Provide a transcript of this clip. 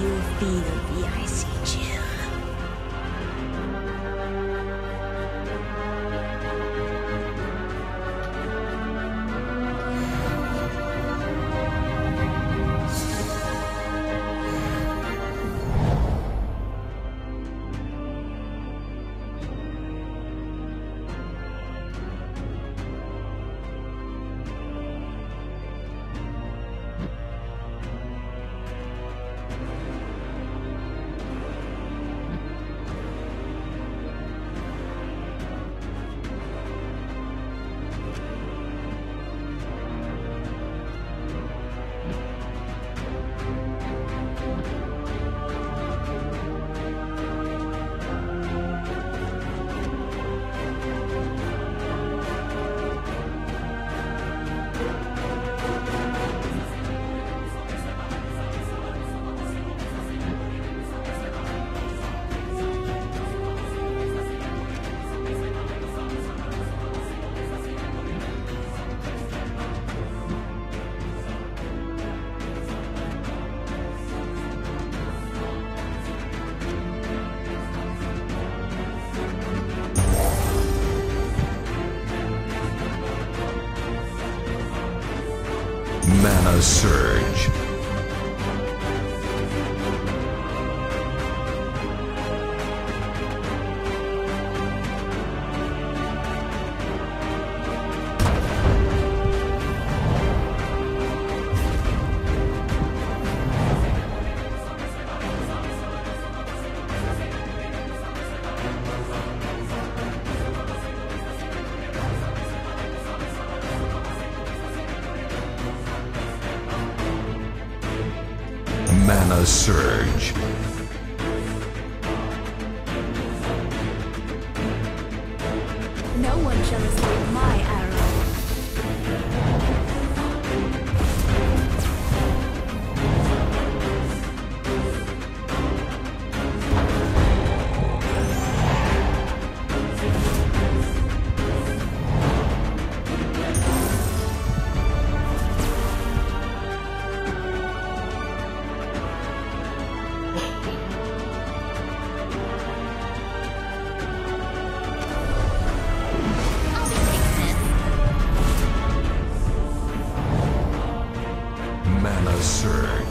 you feel Mana Surge. Mana Surge. No one shall escape absurd.